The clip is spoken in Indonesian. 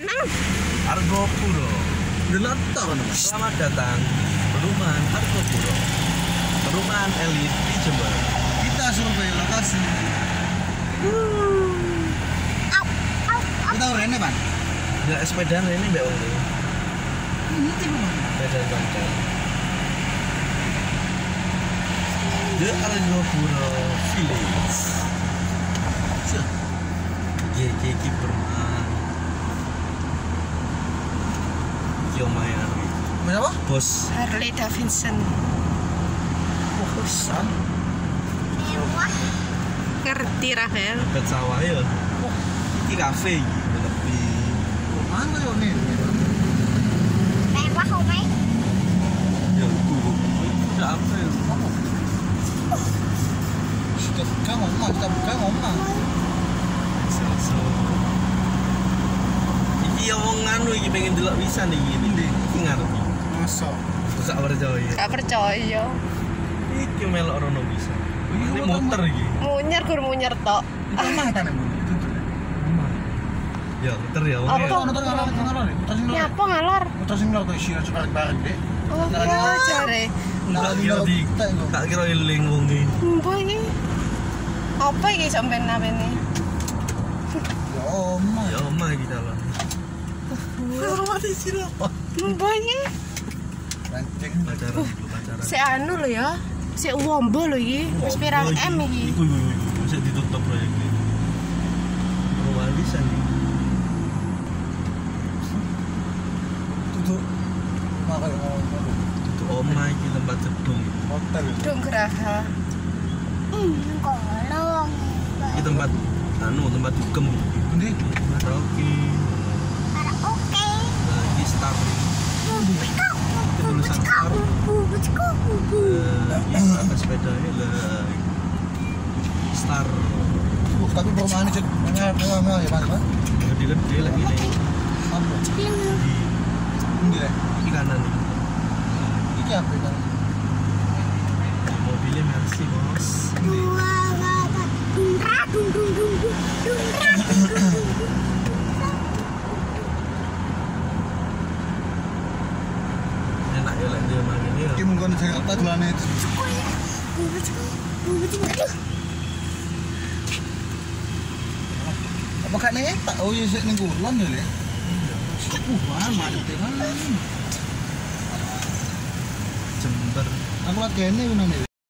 Argo Puro. Selamat datang perumahan Argo Puro. Perumahan elit di Jember. Kita survei lokasi. Kita urene pan. Nggak sepedaan ini mbak Uli. Ini tipe pan. Sepeda konten. The Argo Puro Village. GG perumahan. Yo Maya. Berapa? Bos Harley Davidson San. ngerti Rafael dekat sawah ya. Ini kafe lebih Mana yo nih? ya guru. Udah apa ya? Kita buka ngomong, kita buka ngomong. So, iki yang wong nganu iki pengen delok bisa nih gini deh. Iki ngarep iki. Masa? Terus gak percaya. gak percaya Iki melok rono bisa. Ini muter iki. munyer kur munyer tok kan emang? Itu tuh. Ya, muter ya. Apa? Oke. Nonton ngalor, ngalor. Nonton sing ngalor. Nonton sing ngalor tuh isinya cuma bareng deh. oh iya jare Enggak kira di tak kira eling wong iki. mbak ini apa ini sampean apa ini Ya omah. Ya omah iki calon. Rumah di sini apa? mbak ini Rancing. Pacaran anu lo ya si wombo lo ini wis pirang M ini Iku iku iku bisa ditutup proyek ini. Rumah. Tutup. Omah iki tempat jedung. Hotel. dong geraha Iki tempat anu tempat dukem. Ini Karaoke. Nah, ini star. Itu tulisan star. Ini sepedanya lah. Star. Uh, tapi perumahan ini mewah mewah ya mas. Gede-gede lagi nih. Apa? Ini di kanan. Ini apa kan? Mobilnya Mercy bos. Enak ya lah ya. Jakarta jalan itu. Apa? Tak oh iya sih nih gulon ya le. Uh, ya kan? Jember. Aku kayak ini?